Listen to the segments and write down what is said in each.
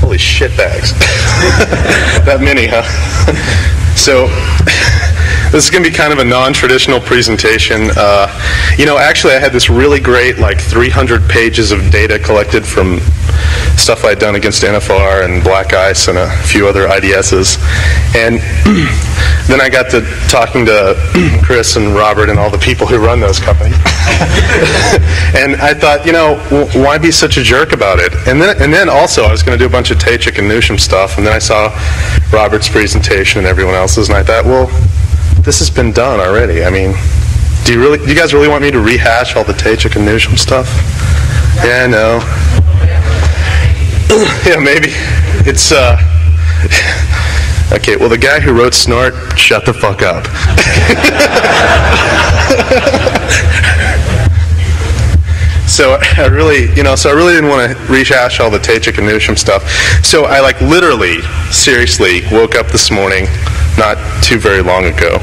Holy shit bags. that many, huh? so, this is going to be kind of a non-traditional presentation. Uh, you know, actually, I had this really great, like, 300 pages of data collected from stuff I'd done against NFR and Black Ice and a few other IDSs. And then I got to talking to Chris and Robert and all the people who run those companies. and I thought, you know, why be such a jerk about it? And then, and then also, I was going to do a bunch of Ptacek and Newsham stuff, and then I saw Robert's presentation and everyone else's, and I thought, well, this has been done already. I mean, do you really, do you guys really want me to rehash all the Ptacek and Newsham stuff? Yeah, no. yeah, maybe. It's, uh, okay, well, the guy who wrote Snort, shut the fuck up. so I really, you know, so I really didn't want to rehash all the Ptacek and Newsham stuff. So I, like, literally, seriously, woke up this morning, not too very long ago,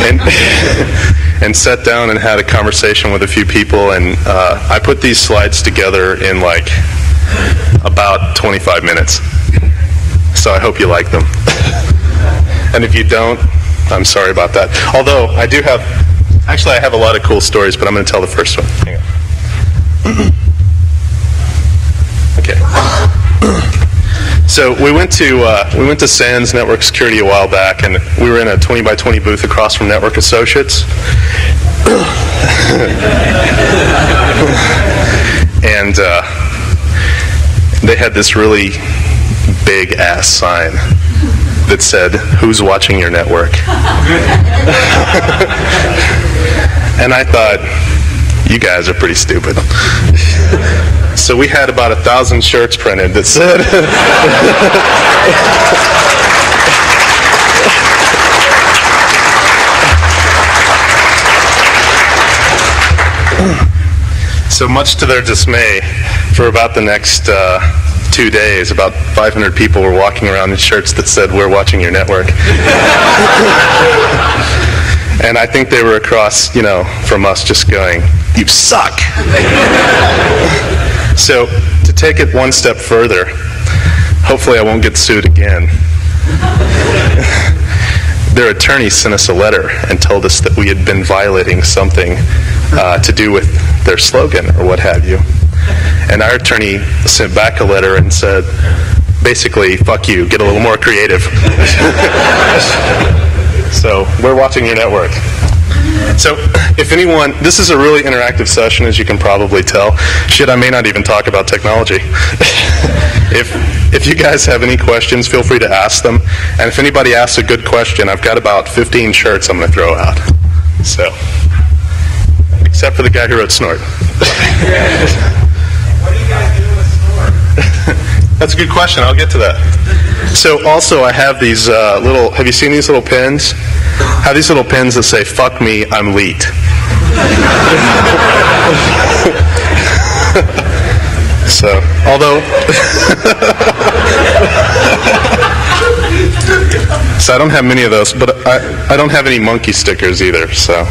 and and sat down and had a conversation with a few people, and uh, I put these slides together in like about 25 minutes. So I hope you like them. and if you don't, I'm sorry about that. Although I do have, actually, I have a lot of cool stories, but I'm going to tell the first one. Okay. So we went to uh, we went to SANS Network Security a while back, and we were in a 20 by 20 booth across from Network Associates. and uh, they had this really big ass sign that said, "Who's watching your network?" and I thought, you guys are pretty stupid. so we had about a thousand shirts printed that said. so much to their dismay, for about the next uh, two days, about 500 people were walking around in shirts that said, We're watching your network. and I think they were across, you know, from us just going, You suck. so, to take it one step further, hopefully I won't get sued again. Their attorney sent us a letter and told us that we had been violating something uh, to do with their slogan or what have you. And our attorney sent back a letter and said, basically, fuck you, get a little more creative. so we're watching your network. So, if anyone, this is a really interactive session, as you can probably tell. Shit, I may not even talk about technology. if if you guys have any questions, feel free to ask them. And if anybody asks a good question, I've got about 15 shirts I'm going to throw out. So, except for the guy who wrote Snort. That's a good question. I'll get to that. So also, I have these uh, little. Have you seen these little pins? I have these little pins that say "Fuck me, I'm leet." so, although, so I don't have many of those, but I, I don't have any monkey stickers either. So,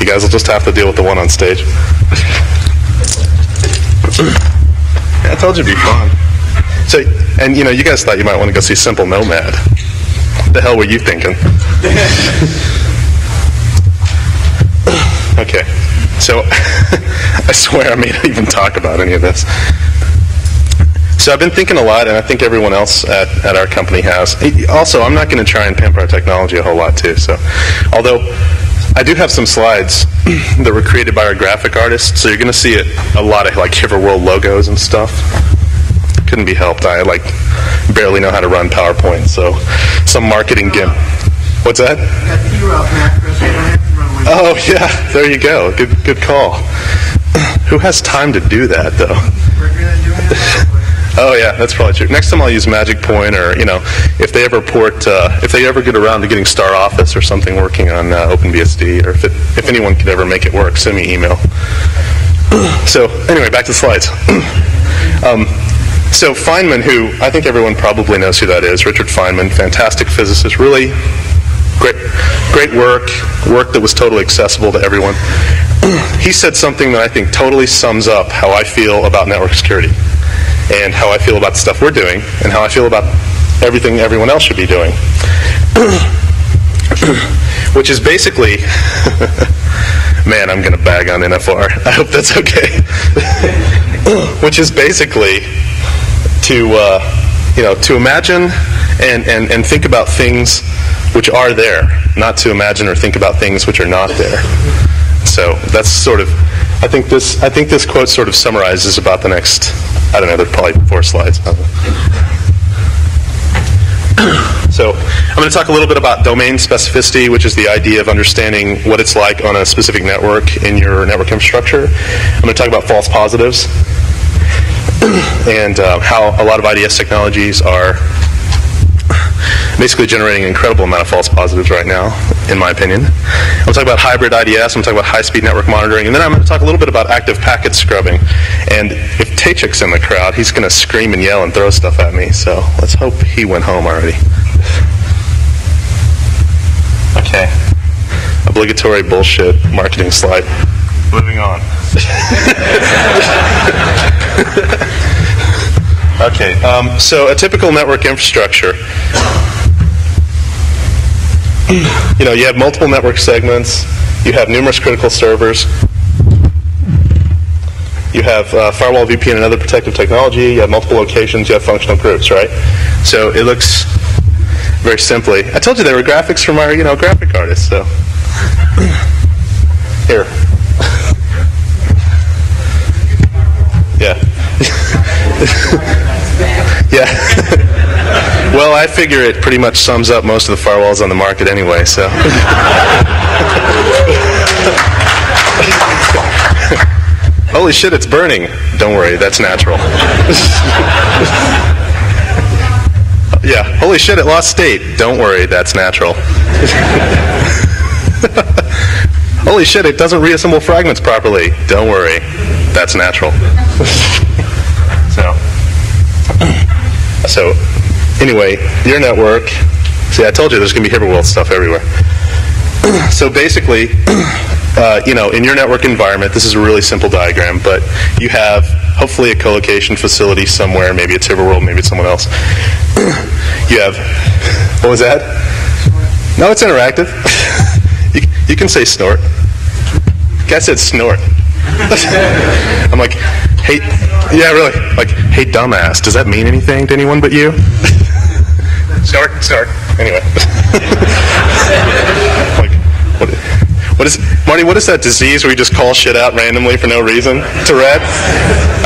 you guys will just have to deal with the one on stage. I told you it'd be fun. So, and you know, you guys thought you might want to go see Simple Nomad. What the hell were you thinking? okay, so I swear I may not even talk about any of this. So I've been thinking a lot, and I think everyone else at, at our company has. Also, I'm not going to try and pimp our technology a whole lot too. So, although I do have some slides that were created by our graphic artists, so you're going to see it, a lot of like Hiverworld logos and stuff. Couldn't be helped. I like barely know how to run PowerPoint, so some marketing gimp. What's that? Oh yeah, there you go. Good good call. Who has time to do that though? Oh yeah, that's probably true. Next time I'll use Magic Point, or you know, if they ever port, uh, if they ever get around to getting Star Office or something working on uh, OpenBSD, or if it, if anyone could ever make it work, send me an email. so anyway, back to the slides. um, so Feynman, who I think everyone probably knows who that is, Richard Feynman, fantastic physicist, really great, great work, work that was totally accessible to everyone. he said something that I think totally sums up how I feel about network security. and how I feel about the stuff we're doing, and how I feel about everything everyone else should be doing. Which is basically, man, I'm going to bag on NFR. I hope that's okay. Which is basically to, uh, you know, to imagine and, and, and think about things which are there, not to imagine or think about things which are not there. So that's sort of, I think this, I think this quote sort of summarizes about the next, I don't know, there's probably four slides. So I'm going to talk a little bit about domain specificity, which is the idea of understanding what it's like on a specific network in your network infrastructure. I'm going to talk about false positives and uh, how a lot of IDS technologies are basically generating an incredible amount of false positives right now, in my opinion. I'm going to talk about hybrid IDS, I'm going to talk about high-speed network monitoring, and then I'm going to talk a little bit about active packet scrubbing. And if Ptacek's in the crowd, he's going to scream and yell and throw stuff at me, so let's hope he went home already. Okay. Obligatory bullshit marketing slide. Moving on. okay, um, so a typical network infrastructure. you know, you have multiple network segments, you have numerous critical servers, you have uh, firewall VPN and other protective technology, you have multiple locations, you have functional groups, right? So it looks very simply. I told you they were graphics from our, you know, graphic artists, so. Here. Yeah. yeah. well, I figure it pretty much sums up most of the firewalls on the market anyway, so. Holy shit, it's burning. Don't worry, that's natural. yeah, holy shit, it lost state. Don't worry, that's natural. holy shit, it doesn't reassemble fragments properly. Don't worry, that's natural. so, so, anyway, your network. See, I told you there's going to be Hiverworld stuff everywhere. so basically, uh, you know, in your network environment, this is a really simple diagram, but you have hopefully a co-location facility somewhere. Maybe it's Hiverworld, maybe it's someone else. you have, what was that? No, it's interactive. you, you can say snort. Guy said snort. I'm like, hey, yeah, really. Like, hey, dumbass, does that mean anything to anyone but you? sorry, sorry. Anyway. like, what, what is, Marty, what is that disease where you just call shit out randomly for no reason? Tourette's?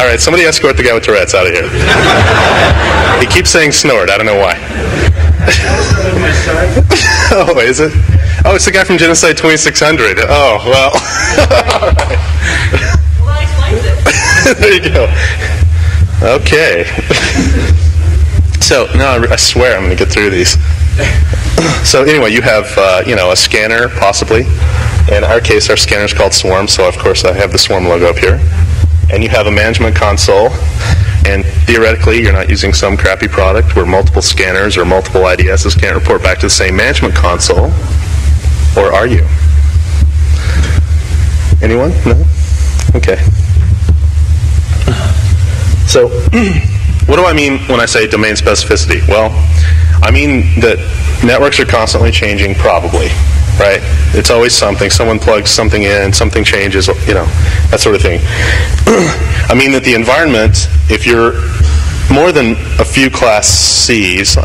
All right, somebody escort the guy with Tourette's out of here. he keeps saying snort. I don't know why. oh, is it? Oh, it's the guy from Genocide 2600. Oh, well. All right. There you go. Okay. so now I, I swear I'm going to get through these. So anyway, you have uh, you know a scanner possibly. In our case, our scanner is called Swarm, so of course I have the Swarm logo up here. And you have a management console, and theoretically you're not using some crappy product where multiple scanners or multiple IDSs can't report back to the same management console, or are you? Anyone? No? Okay. So, what do I mean when I say domain specificity? Well, I mean that networks are constantly changing, probably, right? It's always something. Someone plugs something in, something changes, you know, that sort of thing. I mean that the environment, if you're more than a few class Cs,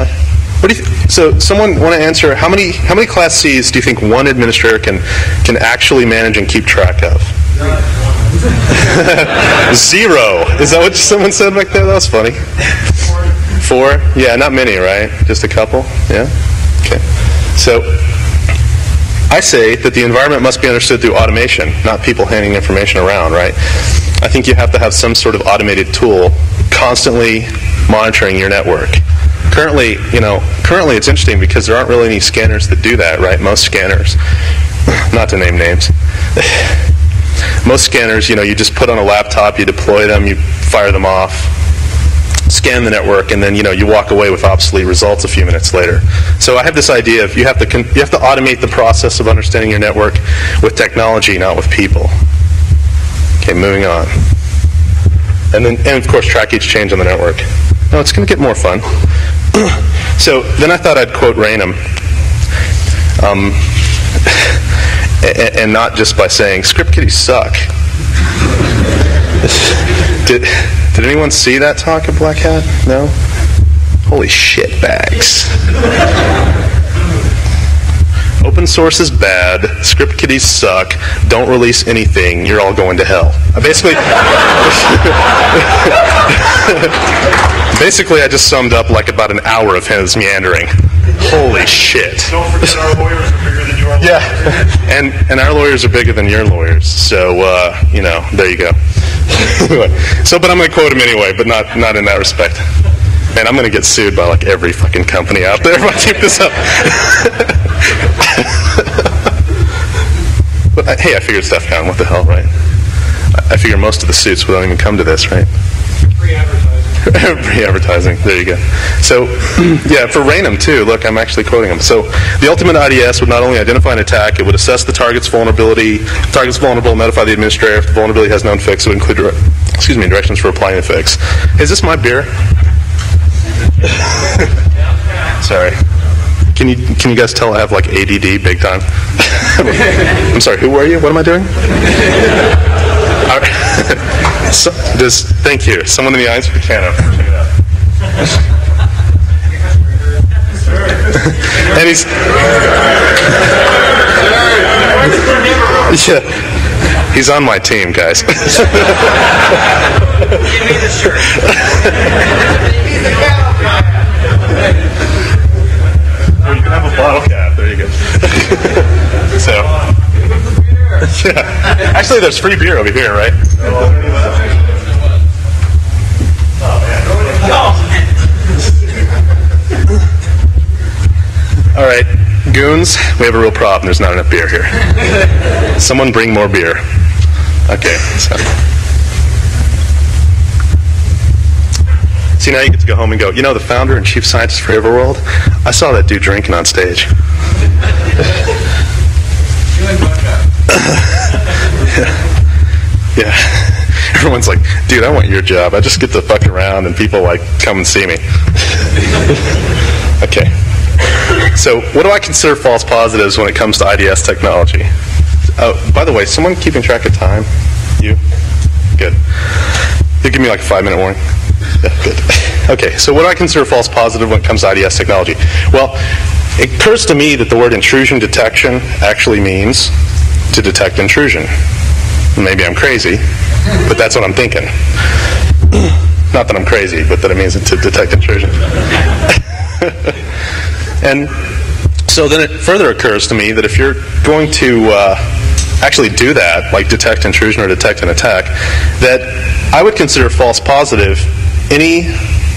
what do you th- so someone want to answer how many how many class Cs do you think one administrator can can actually manage and keep track of? Zero. Is that what someone said back there? That was funny. Four? Yeah, not many, right? Just a couple? Yeah? Okay. So, I say that the environment must be understood through automation, not people handing information around, right? I think you have to have some sort of automated tool constantly monitoring your network. Currently, you know, currently it's interesting because there aren't really any scanners that do that, right? Most scanners, not to name names. Most scanners, you know, you just put on a laptop, you deploy them, you fire them off, scan the network, and then you know you walk away with obsolete results a few minutes later. So I have this idea of you have to you have to automate the process of understanding your network with technology, not with people. Okay, moving on. and then and of course track each change on the network. No, it's going to get more fun. so then I thought I'd quote Ranum, um, and, not just by saying script kiddies suck. did did anyone see that talk at Black Hat? No. Holy shit bags. Open source is bad. Script kiddies suck. Don't release anything. You're all going to hell. I basically, basically, I just summed up like about an hour of his meandering. Holy shit. Don't forget our lawyers are bigger than your Yeah, and and our lawyers are bigger than your lawyers. So uh, you know, there you go. So, but I'm going to quote him anyway, but not not in that respect. And I'm going to get sued by like every fucking company out there if I keep this up. I, hey, I figured stuff out. What the hell, right? I, figure most of the suits not even come to this, right? Free advertising. Free advertising. There you go. So, yeah, for Ranum too. Look, I'm actually quoting him. So, the ultimate IDS would not only identify an attack, it would assess the target's vulnerability. The target's vulnerable, notify the administrator. If the vulnerability has known fix, it would include, excuse me, directions for applying the fix. Is this my beer? Sorry. Can you can you guys tell I have like ADD big time? I'm sorry. Who are you? What am I doing? Right. so, does thank you. Someone in the eyes for. Check and he's yeah. He's on my team, guys. Give me the shirt. Bottle cap. There you go. so, yeah. Actually, there's free beer over here, right? All right, goons, we have a real problem. There's not enough beer here. Someone bring more beer. Okay. So. See, now you get to go home and go, you know, the founder and chief scientist for Hiverworld? I saw that dude drinking on stage. yeah. yeah. Everyone's like, dude, I want your job. I just get to fuck around and people like come and see me. okay. So, what do I consider false positives when it comes to IDS technology? Oh, by the way, someone keeping track of time? You? Good. You give me like a five minute warning. Good. Okay, so what do I consider false positive when it comes to IDS technology? Well, it occurs to me that the word intrusion detection actually means to detect intrusion. Maybe I'm crazy, but that's what I'm thinking. Not that I'm crazy, but that it means to detect intrusion. and so then it further occurs to me that if you're going to uh, actually do that, like detect intrusion or detect an attack, that I would consider false positive any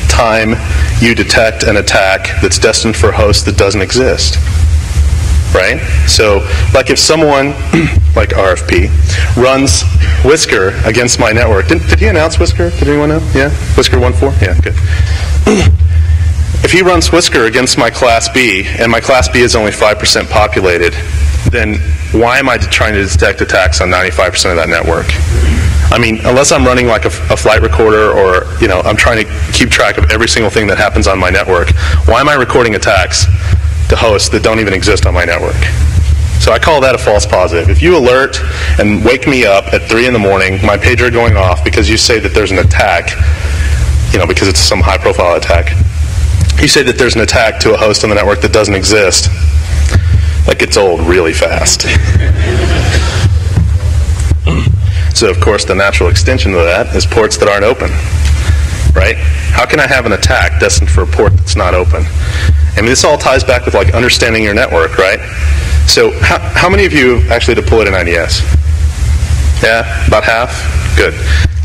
time you detect an attack that's destined for a host that doesn't exist. Right? So, like if someone, like RFP, runs Whisker against my network. Did, did he announce Whisker? Did anyone know? Yeah? Whisker 1.4? Yeah, good. if he runs Whisker against my Class B, and my Class B is only 5% populated, then why am I trying to detect attacks on 95% of that network? I mean, unless I'm running like a, a, flight recorder or, you know, I'm trying to keep track of every single thing that happens on my network, why am I recording attacks to hosts that don't even exist on my network? So I call that a false positive. If you alert and wake me up at 3 in the morning, my pager going off because you say that there's an attack, you know, because it's some high profile attack, you say that there's an attack to a host on the network that doesn't exist, that gets old really fast. So, of course, the natural extension of that is ports that aren't open, right? How can I have an attack destined for a port that's not open? I mean, this all ties back with like understanding your network, right? So, how, how many of you actually deployed an IDS? Yeah, about half? Good.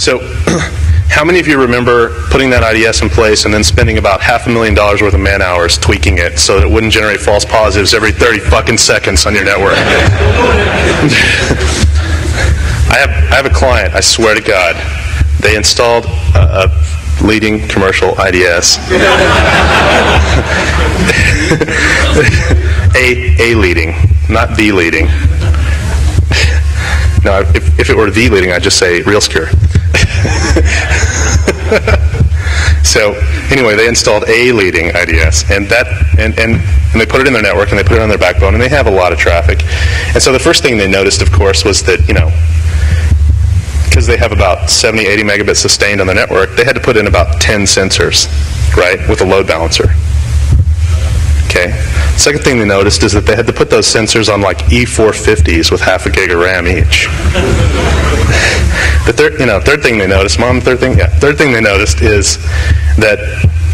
So, how many of you remember putting that IDS in place and then spending about half a million dollars worth of man hours tweaking it so that it wouldn't generate false positives every 30 fucking seconds on your network? I have, I have a client, I swear to God, they installed a, a leading commercial IDS. a, a leading, not the leading. No, if, if it were the leading, I'd just say RealSecure. so anyway, they installed a leading IDS, and that and, and and they put it in their network and they put it on their backbone, and they have a lot of traffic. And so the first thing they noticed, of course, was that you know because they have about 70, 80 megabits sustained on their network, they had to put in about 10 sensors, right, with a load balancer. Okay. Second thing they noticed is that they had to put those sensors on like E450s with half a gig of RAM each. the third, you know, third thing they noticed, mom, third thing, yeah, third thing they noticed is that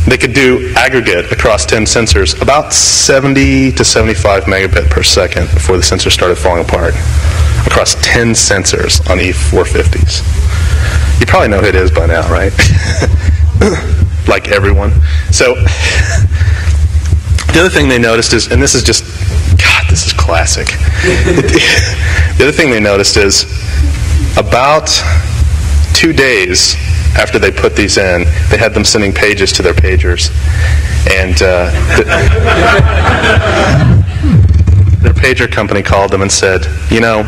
they could do aggregate across 10 sensors about 70 to 75 megabit per second before the sensor started falling apart across 10 sensors on E450s. You probably know who it is by now, right? like everyone. So the other thing they noticed is, and this is just, God, this is classic. the other thing they noticed is about two days after they put these in, they had them sending pages to their pagers. And uh, the, their pager company called them and said, you know,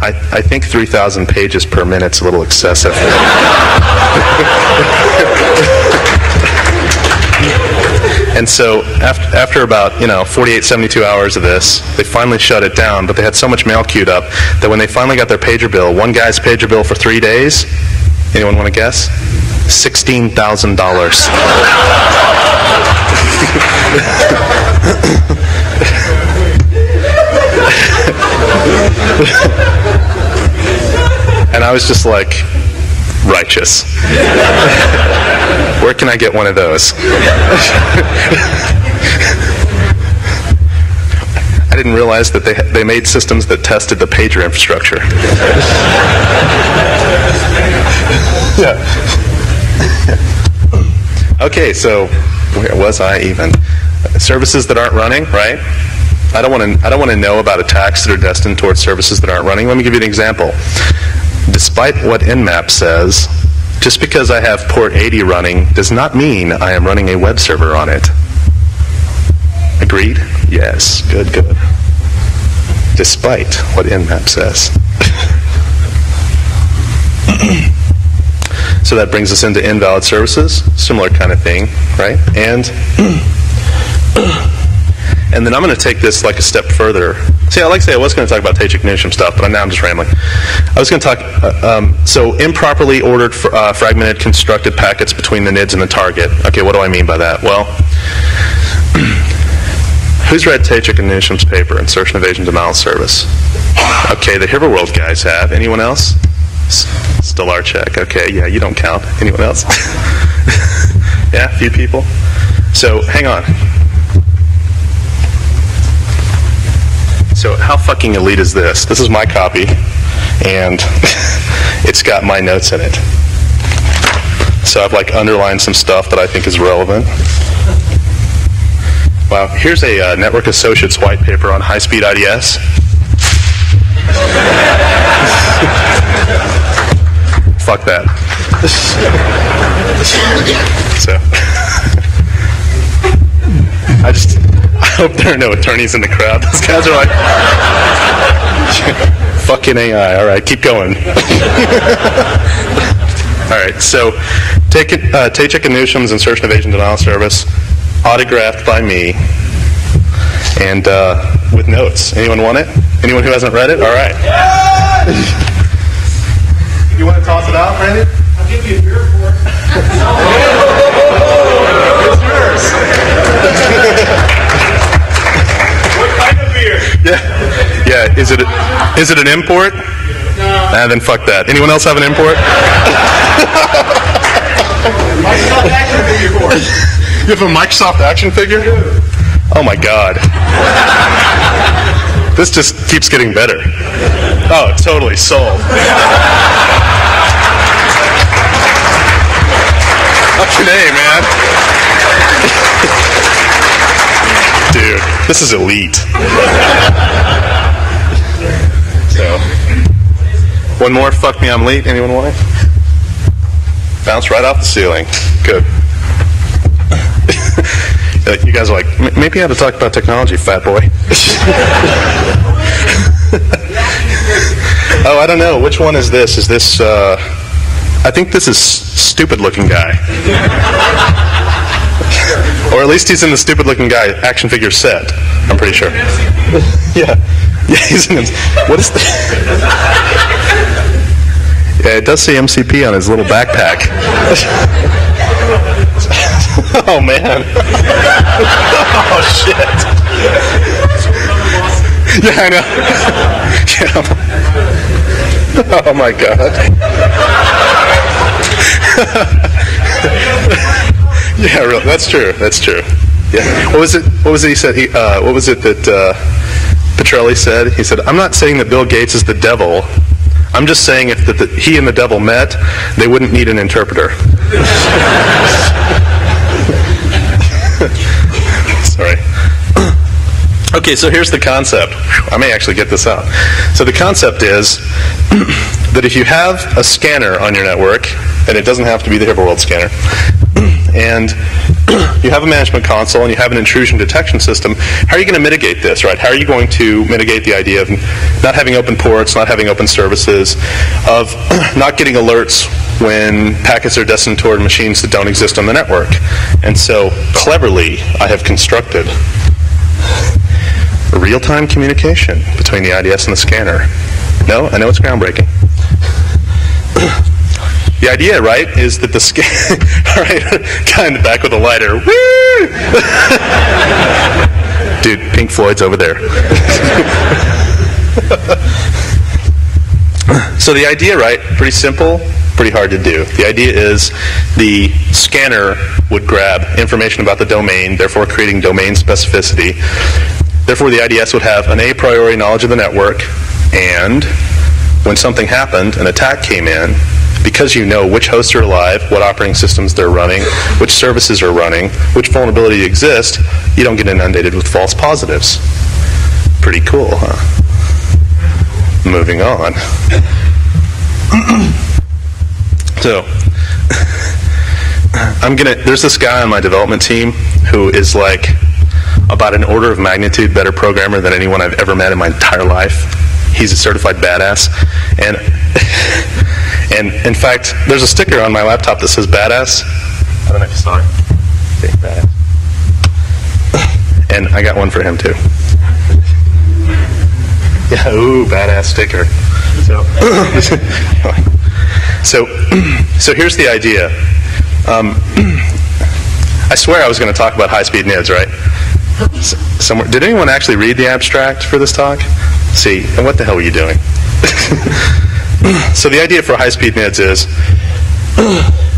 I, I think 3,000 pages per minute is a little excessive. and so after, after about, you know, 48, 72 hours of this, they finally shut it down, but they had so much mail queued up that when they finally got their pager bill, one guy's pager bill for three days, anyone want to guess? $16,000. and I was just like, righteous. Where can I get one of those? I didn't realize that they, they made systems that tested the pager infrastructure. yeah. Okay, so where was I even? Services that aren't running, right? I don't want to. I don't want to know about attacks that are destined towards services that aren't running. Let me give you an example. Despite what Nmap says, just because I have port 80 running does not mean I am running a web server on it. Agreed? Yes. Good. Good. Despite what Nmap says. so that brings us into invalid services. Similar kind of thing, right? And. And then I'm going to take this like a step further. See, I like to say I was going to talk about Ptacek Newsham stuff, but now I'm just rambling. I was going to talk, uh, um, so improperly ordered fr- uh, fragmented constructed packets between the NIDs and the target. Okay, what do I mean by that? Well, who's read Ptacek and Newsham's paper, Insertion Evasion Denial Service? Okay, the HiverWorld guys have. Anyone else? Stellarchek. Okay, yeah, you don't count. Anyone else? yeah, a few people. So, hang on. So how fucking elite is this? This is my copy, and it's got my notes in it. So I've like underlined some stuff that I think is relevant. Wow, here's a uh, Network Associates white paper on high-speed IDS. Fuck that. so I just hope there are no attorneys in the crowd. Those guys are like, fucking AI. All right, keep going. All right, so take it, uh, Ptacek and Newsham's Insertion Evasion Denial Service, autographed by me, and uh, with notes. Anyone want it? Anyone who hasn't read it? All right. You want to toss it out, Brandon? I'll give you a beer for it. it's yours. Yeah. Yeah. Is it is it an import? No. Ah, then fuck that. Anyone else have an import? Microsoft Action Figure. You have a Microsoft action figure? Oh my god. This just keeps getting better. Oh, totally sold. Fucking A, man. This is elite. So, one more. Fuck me, I'm late. Anyone want it? Bounce right off the ceiling. Good. You guys are like, "M- maybe I ought to talk about technology, fat boy. oh, I don't know. Which one is this? Is this, uh, I think this is stupid looking guy. or at least he's in the stupid looking guy action figure set. I'm pretty sure. yeah. Yeah, he's in his, what is the, Yeah, it does say MCP on his little backpack. oh man. oh shit. Yeah, I know. yeah. Oh my god. Yeah, really, that's true. That's true. Yeah. What was it? What was it he said? He, uh, what was it that uh, Petrelli said? He said, "I'm not saying that Bill Gates is the devil. I'm just saying if the, the, he and the devil met, they wouldn't need an interpreter." Sorry. Okay, so here's the concept. I may actually get this out. So the concept is that if you have a scanner on your network, and it doesn't have to be the Hiverworld scanner, and you have a management console and you have an intrusion detection system, how are you going to mitigate this, right? How are you going to mitigate the idea of not having open ports, not having open services, of not getting alerts when packets are destined toward machines that don't exist on the network? And so, cleverly, I have constructed a real-time communication between the IDS and the scanner. No, I know it's groundbreaking. the idea, right, is that the scan. all right, guy in the back with a lighter. Woo! Dude, Pink Floyd's over there. so the idea, right, pretty simple, pretty hard to do. The idea is the scanner would grab information about the domain, therefore creating domain specificity. Therefore, the IDS would have an a priori knowledge of the network, and when something happened, an attack came in, because you know which hosts are alive, what operating systems they're running, which services are running, which vulnerability exists, you don't get inundated with false positives. Pretty cool, huh? Moving on. so, I'm gonna. There's this guy on my development team who is like about an order of magnitude better programmer than anyone I've ever met in my entire life. He's a certified badass, and and in fact, there's a sticker on my laptop that says badass. I don't know if you saw it. See, badass. And I got one for him too. Yeah, ooh, badass sticker. So, so, so here's the idea. Um, I swear I was going to talk about high-speed NIDs, right? somewhere. Did anyone actually read the abstract for this talk? See, and what the hell were you doing? so the idea for high-speed NIDs is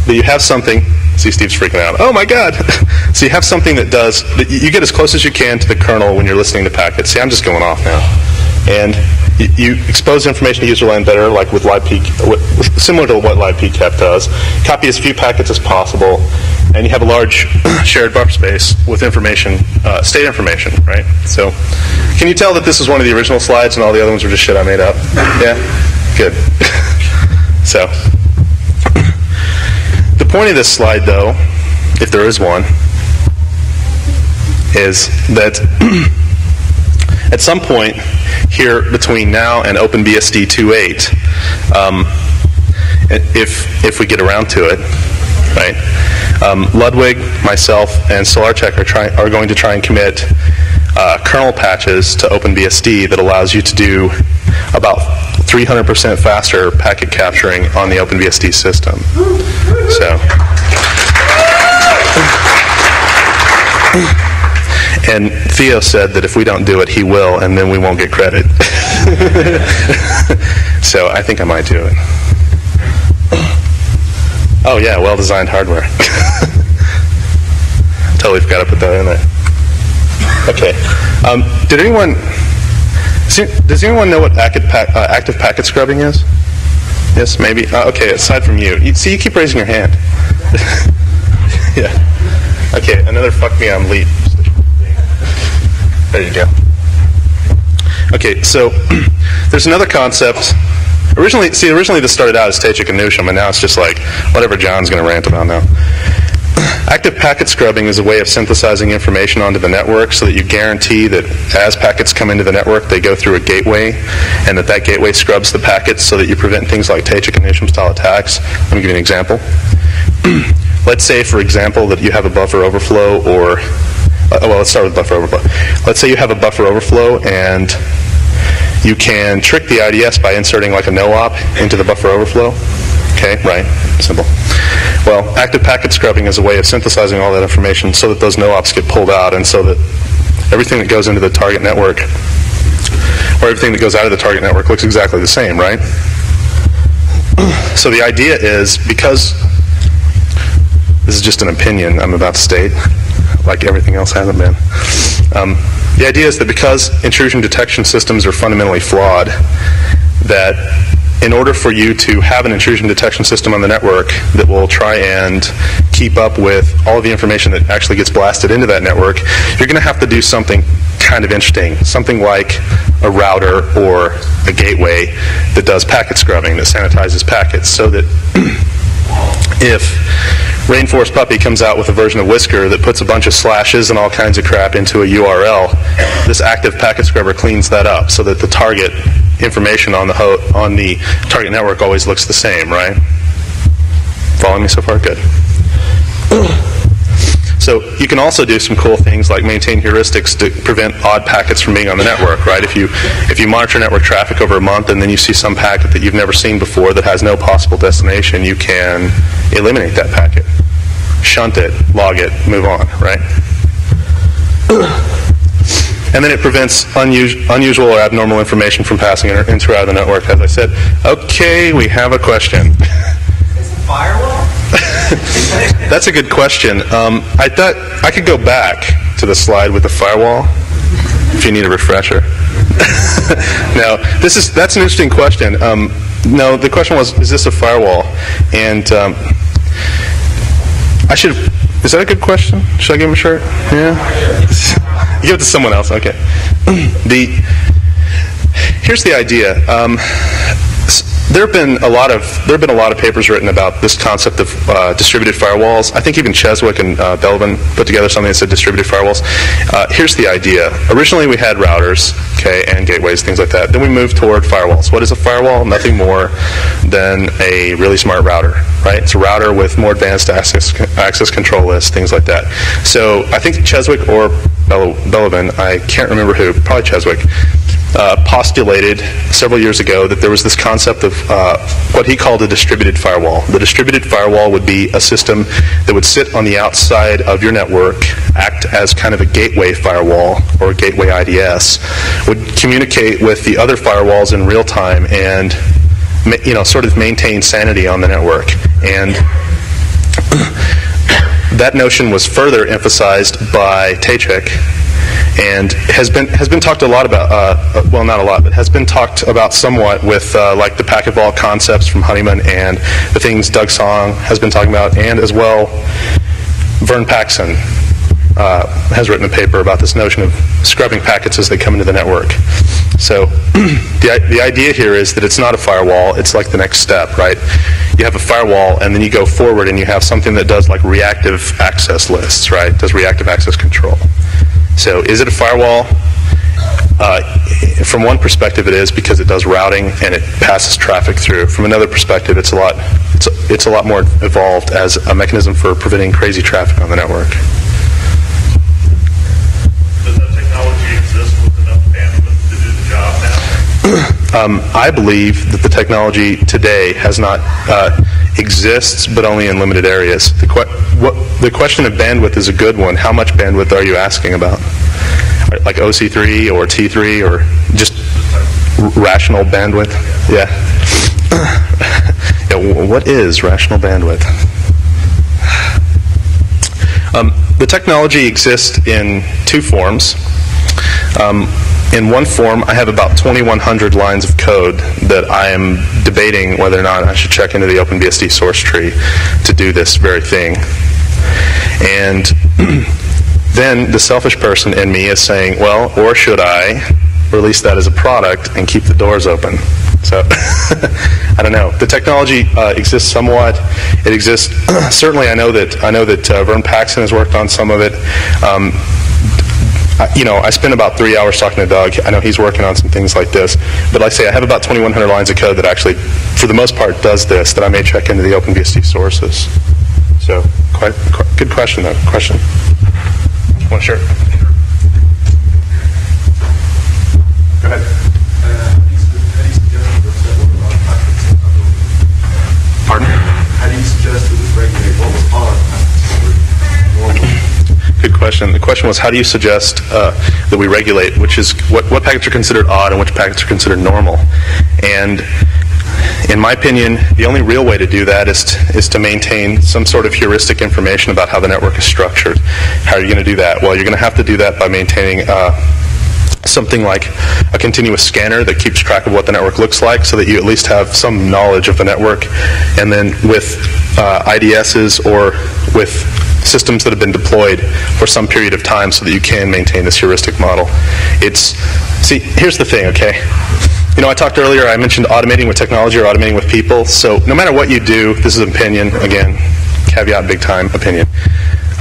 that you have something. See, Steve's freaking out. Oh my God! so you have something that does. That you get as close as you can to the kernel when you're listening to packets. See, I'm just going off now, and you, expose information to user land better, like with LivePeek, similar to what libpcap does. Copy as few packets as possible, and you have a large shared buffer space with information, uh, state information, right? So, can you tell that this is one of the original slides and all the other ones were just shit I made up? Yeah? Good. so, the point of this slide, though, if there is one, is that at some point here between now and OpenBSD 2.8, um, if, if we get around to it, right? Um, Ludwig, myself, and SolarCheck are, try, are going to try and commit uh, kernel patches to OpenBSD that allows you to do about 300% faster packet capturing on the OpenBSD system. So. And Theo said that if we don't do it, he will, and then we won't get credit. so I think I might do it. Oh, yeah, well designed hardware. totally forgot to put that in there. Okay. Um, did anyone. Does anyone know what uh, active packet scrubbing is? Yes, maybe. Uh, okay, aside from you. you. See, you keep raising your hand. yeah. Okay, another fuck me I'm lead. There you go. Okay, so there's another concept. Originally, see, originally this started out as Ptacek and Newsham, and now it's just like whatever John's going to rant about now. Active packet scrubbing is a way of synthesizing information onto the network so that you guarantee that as packets come into the network, they go through a gateway, and that that gateway scrubs the packets so that you prevent things like Ptacek and Newsham-style attacks. Let me give you an example. Let's say, for example, that you have a buffer overflow or, uh, well, let's start with buffer overflow. Let's say you have a buffer overflow and you can trick the IDS by inserting like a no-op into the buffer overflow. Okay, right, simple. Well, active packet scrubbing is a way of synthesizing all that information so that those no-ops get pulled out and so that everything that goes into the target network or everything that goes out of the target network looks exactly the same, right? So the idea is because this is just an opinion I'm about to state, like everything else hasn't been. Um, the idea is that because intrusion detection systems are fundamentally flawed, that in order for you to have an intrusion detection system on the network that will try and keep up with all the information that actually gets blasted into that network, you're going to have to do something kind of interesting, something like a router or a gateway that does packet scrubbing, that sanitizes packets, so that if Rainforest Puppy comes out with a version of Whisker that puts a bunch of slashes and all kinds of crap into a URL, this active packet scrubber cleans that up so that the target information on the ho- on the target network always looks the same, right? Following me so far? Good. So you can also do some cool things like maintain heuristics to prevent odd packets from being on the network, right? If you if you monitor network traffic over a month and then you see some packet that you've never seen before that has no possible destination, you can eliminate that packet, shunt it, log it, move on, right? And then it prevents unus- unusual or abnormal information from passing in, in throughout the network, as I said. Okay, we have a question. Is a firewall? That's a good question. Um, I thought I could go back to the slide with the firewall if you need a refresher. now, this is that's an interesting question. Um, no, the question was, is this a firewall? And um, I should. Is that a good question? Should I give him a shirt? Yeah. Give it to someone else. Okay. the here's the idea. Um, there have been a lot of there have been a lot of papers written about this concept of uh, distributed firewalls. I think even Cheswick and uh, Bellovin put together something that said distributed firewalls. Uh, here's the idea. Originally, we had routers, okay, and gateways, things like that. Then we moved toward firewalls. What is a firewall? Nothing more than a really smart router, right? It's a router with more advanced access access control lists, things like that. So I think Cheswick or Bellovin, I can't remember who, probably Cheswick uh, postulated several years ago that there was this concept of uh, what he called a distributed firewall. The distributed firewall would be a system that would sit on the outside of your network, act as kind of a gateway firewall or gateway IDS, would communicate with the other firewalls in real time and you know sort of maintain sanity on the network. And that notion was further emphasized by Ptacek and has been has been talked a lot about. Uh, well, not a lot, but has been talked about somewhat with uh, like the packet vault concepts from Honeyman and the things Doug Song has been talking about, and as well Vern Paxson uh, has written a paper about this notion of scrubbing packets as they come into the network. So the, the idea here is that it's not a firewall, it's like the next step, right? You have a firewall and then you go forward and you have something that does like reactive access lists, right? Does reactive access control. So is it a firewall? Uh, from one perspective, it is because it does routing and it passes traffic through. From another perspective, it's a lot it's, it's a lot more evolved as a mechanism for preventing crazy traffic on the network. Does that technology exist with enough bandwidth to do the job now? Um, I believe that the technology today has not uh, exists, but only in limited areas. The, que- what, the question of bandwidth is a good one. How much bandwidth are you asking about? Like OC3 or T3 or just rational bandwidth? Yeah. yeah. What is rational bandwidth? Um, the technology exists in two forms. Um, in one form, I have about 2,100 lines of code that I am debating whether or not I should check into the OpenBSD source tree to do this very thing. And then the selfish person in me is saying, well, or should I release that as a product and keep the doors open. So, I don't know. The technology uh, exists somewhat. It exists. certainly, I know that I know that uh, Vern Paxson has worked on some of it. Um, I- you know, I spend about three hours talking to Doug. I know he's working on some things like this. But like I say, I have about 2,100 lines of code that actually, for the most part, does this, that I may check into the OpenBSD sources. So, quite, qu- good question, though. Question. Well, sure. Go ahead. Question. The question was, how do you suggest uh, that we regulate, which is, what, what packets are considered odd and which packets are considered normal? And in my opinion, the only real way to do that is to, is to maintain some sort of heuristic information about how the network is structured. How are you going to do that? Well, you're going to have to do that by maintaining uh, something like a continuous scanner that keeps track of what the network looks like so that you at least have some knowledge of the network. And then with uh, IDSs or with systems that have been deployed for some period of time so that you can maintain this heuristic model. It's, see, here's the thing, okay? You know, I talked earlier, I mentioned automating with technology or automating with people. So no matter what you do, this is opinion, again, caveat big time opinion.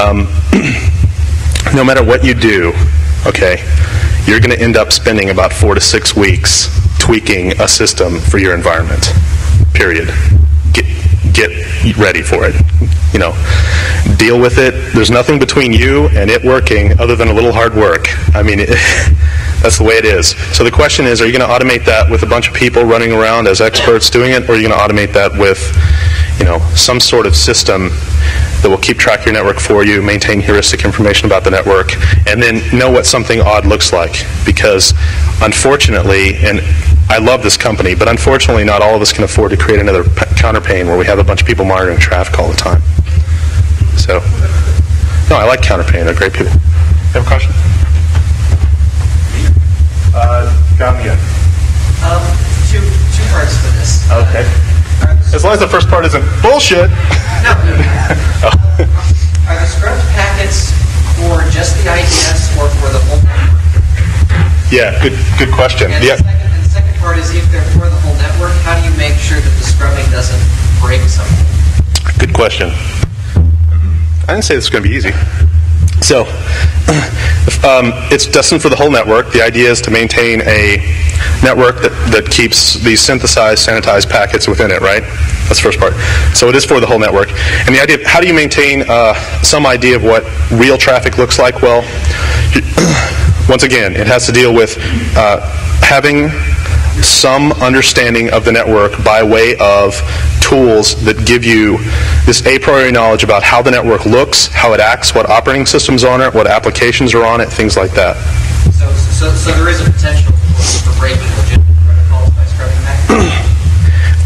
Um, no matter what you do, okay, you're going to end up spending about four to six weeks tweaking a system for your environment. Period. Get get ready for it. You know, deal with it. There's nothing between you and it working other than a little hard work. I mean, it, that's the way it is. So the question is, are you going to automate that with a bunch of people running around as experts doing it, or are you going to automate that with, you know, some sort of system that will keep track of your network for you, maintain heuristic information about the network, and then know what something odd looks like. Because unfortunately, and I love this company, but unfortunately not all of us can afford to create another counterpane where we have a bunch of people monitoring traffic all the time. So, no, I like counterpane. They're great people. You have a question? Uh, got me Um, two, two parts to this. Okay. Are the, As long as the first part isn't bullshit. no. Are the scrubbed packets for just the IDS or for the whole network? Yeah, good, good question. And Yeah. the second, and the second part is if they're for the whole network, how do you make sure that the scrubbing doesn't break something? Good question. I didn't say this was going to be easy. So, um, it's destined for the whole network. The idea is to maintain a network that, that keeps these synthesized, sanitized packets within it, right? That's the first part. So it is for the whole network. And the idea of how do you maintain uh, some idea of what real traffic looks like? Well, once again, it has to deal with uh, having some understanding of the network by way of tools that give you this a priori knowledge about how the network looks, how it acts, what operating systems are on it, what applications are on it, things like that. So, so, so there is a potential for, breaking legitimate protocols by scrubbing that?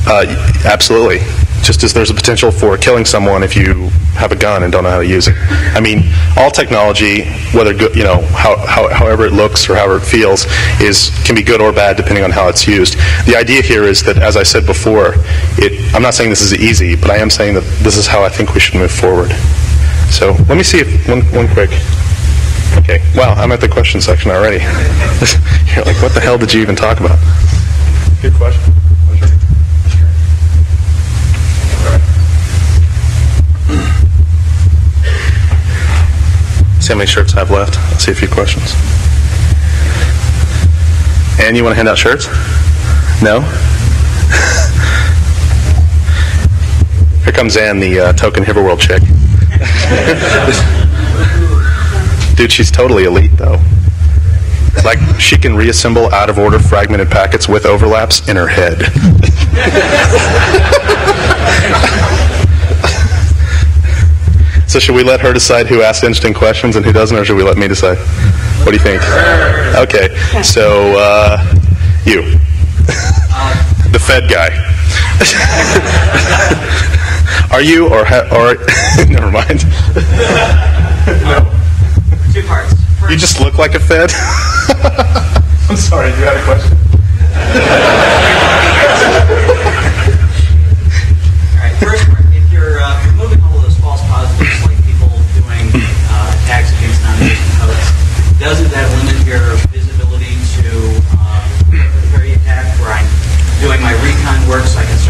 Uh, absolutely. Just as there's a potential for killing someone if you have a gun and don't know how to use it. I mean, all technology, whether good, you know, how, how, however it looks or however it feels, is can be good or bad depending on how it's used. The idea here is that, as I said before, it, I'm not saying this is easy, but I am saying that this is how I think we should move forward. So let me see if one, one quick. Okay. Wow, I'm at the question section already. You're like, what the hell did you even talk about? Good question. See how many shirts I have left. Let's see a few questions. And you want to hand out shirts? No? Here comes Ann, the uh, token Hiverworld chick. Dude, she's totally elite, though. Like, she can reassemble out of order fragmented packets with overlaps in her head. So should we let her decide who asks interesting questions and who doesn't, or should we let me decide? What do you think? Okay, so uh, you, the Fed guy. Are you or ha- or never mind? no. Two parts. First, You just look like a Fed. I'm sorry. You had a question.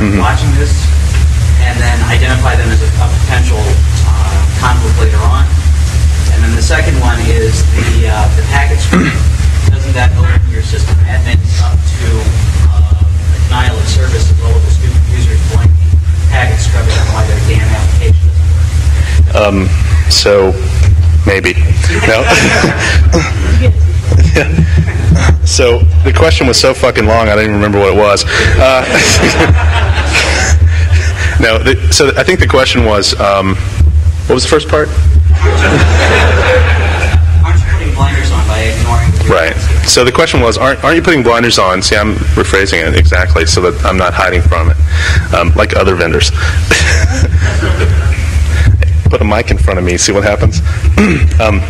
Watching this, and then identify them as a, a potential uh, conflict later on. And then the second one is the uh, the packet script. Doesn't that open your system admin up to uh, denial of service as well as the student users blanking packet scrubbing on why their damn application doesn't work? Um, so, maybe. No. so, the question was so fucking long, I don't even remember what it was. Uh, no, the, so I think the question was um, what was the first part? Aren't you putting blinders on by ignoring the Right. So the question was, aren't, aren't you putting blinders on? See, I'm rephrasing it exactly so that I'm not hiding from it, um, like other vendors. Put a mic in front of me, see what happens. um,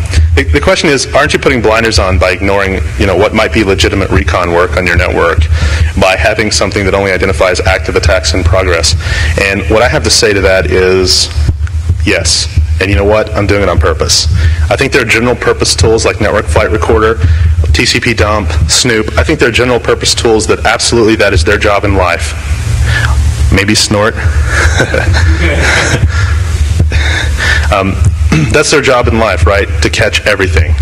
the, question is, aren't you putting blinders on by ignoring, you know, what might be legitimate recon work on your network, by having something that only identifies active attacks in progress? And what I have to say to that is, Yes. And you know what? I'm doing it on purpose. I think there are general purpose tools like Network Flight Recorder, TCP Dump, Snoop. I think there are general purpose tools that absolutely that is their job in life. Maybe Snort. um, that's their job in life, right? To catch everything.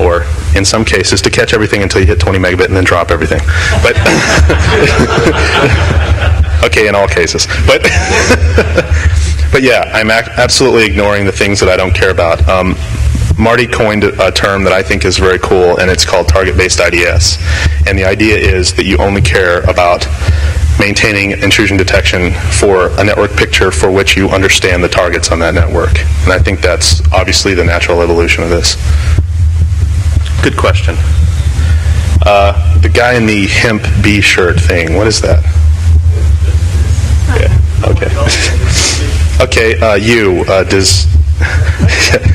Or in some cases, to catch everything until you hit 20 megabit and then drop everything. But okay, in all cases. But but yeah, I'm absolutely ignoring the things that I don't care about. Um, Marty coined a term that I think is very cool, and it's called target-based IDS. And the idea is that you only care about maintaining intrusion detection for a network picture for which you understand the targets on that network. And I think that's obviously the natural evolution of this. Good question. Uh, the guy in the hemp B shirt thing, what is that? Yeah, okay. okay, uh, you, uh, does.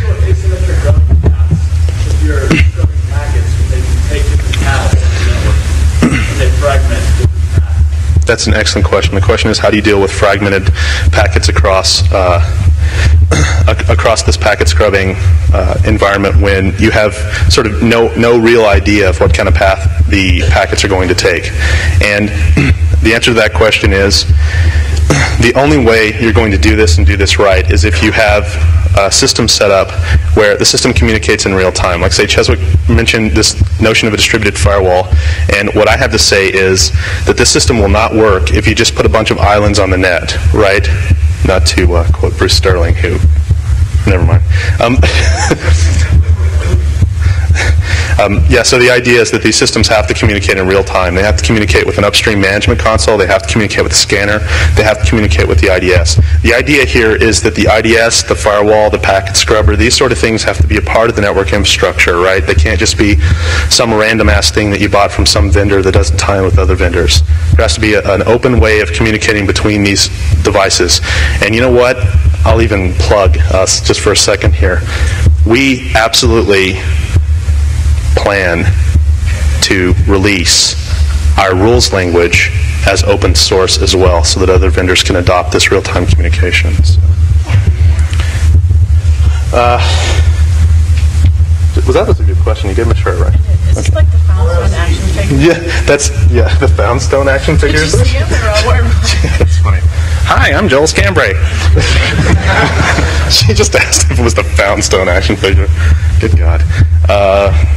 That's an excellent question. The question is, how do you deal with fragmented packets across uh, across this packet scrubbing uh, environment when you have sort of no no real idea of what kind of path the packets are going to take? And the answer to that question is, the only way you're going to do this and do this right is if you have a system set up where the system communicates in real time. Like say Cheswick mentioned this notion of a distributed firewall, and what I have to say is that this system will not work if you just put a bunch of islands on the net, right? Not to uh, quote Bruce Sterling, who, never mind. Um, Um, yeah, so the idea is that these systems have to communicate in real time. They have to communicate with an upstream management console. They have to communicate with the scanner. They have to communicate with the IDS. The idea here is that the IDS, the firewall, the packet scrubber, these sort of things have to be a part of the network infrastructure, right? They can't just be some random ass thing that you bought from some vendor that doesn't tie in with other vendors. There has to be a, an open way of communicating between these devices. And you know what? I'll even plug us just for a second here. We absolutely plan to release our rules language as open source as well so that other vendors can adopt this real-time communications. Uh, was that was a good question? You gave me a shirt, right? It's like the Foundstone action figure. Yeah, that's yeah, the Foundstone action Did you figures. see them? They're all warm. That's funny. Hi, I'm Joel Scambray. she just asked if it was the Foundstone action figure. Good God. Uh, guy with the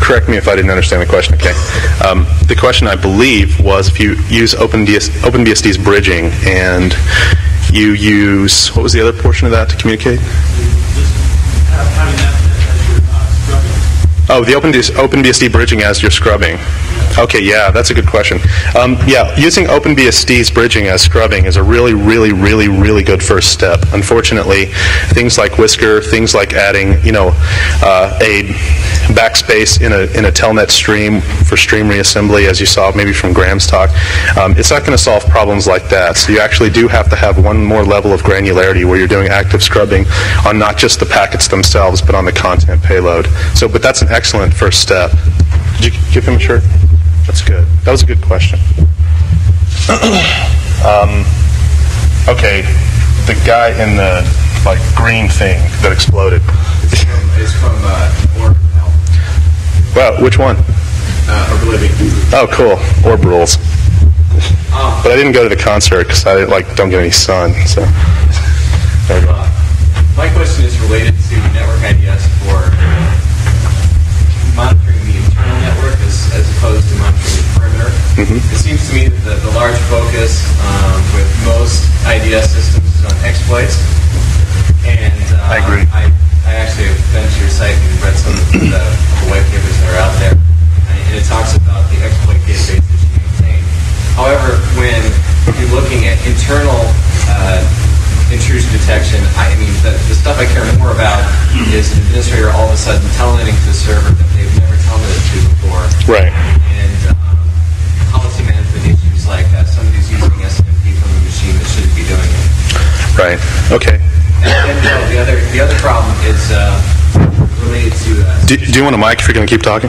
correct me if I didn't understand the question. Okay. Um, the question, I believe, was if you use OpenBS, OpenBSD's bridging and you use what was the other portion of that to communicate? Just having that as your uh. Oh, the OpenBS, OpenBSD bridging as you're scrubbing. Okay, yeah, that's a good question. Um, yeah, using OpenBSD's bridging as scrubbing is a really, really, really, really good first step. Unfortunately, things like Whisker, things like adding, you know, uh, a backspace in a in a telnet stream for stream reassembly, as you saw maybe from Graham's talk, um, it's not going to solve problems like that. So you actually do have to have one more level of granularity where you're doing active scrubbing on not just the packets themselves, but on the content payload. So, but that's an excellent first step. Did you give him a shirt? That's good. That was a good question. um, okay, the guy in the like green thing that exploded. It's from uh, Orb Health, Wow, which one? uh, Orb Living. Oh, cool. Orb rules. But I didn't go to the concert because I like don't get any sun. So go. My question is related to network IDS for perimeter. It seems to me that the, the large focus um, with most IDS systems is on exploits. And uh, I agree. I, I actually have been to your site and read some of the, the white papers that are out there, and it talks about the exploit database that you maintain. However, when you're looking at internal uh, intrusion detection, I mean, the, the stuff I care more about is an administrator all of a sudden telnetting to the server that they've never telnetted to before. Right. Right. Okay. And, and no, the other the other problem is uh, related to uh, Do, do you want a mic if you're going to keep talking?